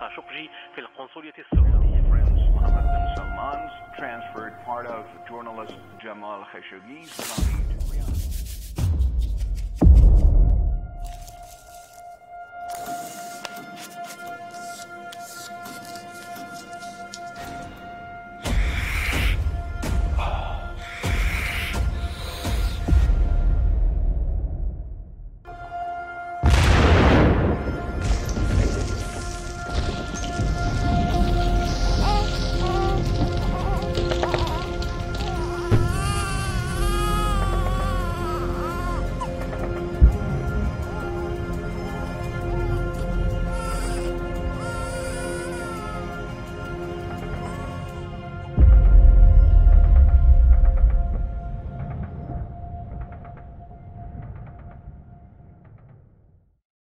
خاشقجي في القنصلية السعودية. Mohammed bin Salman's transferred part of journalist Jamal Khashoggi's body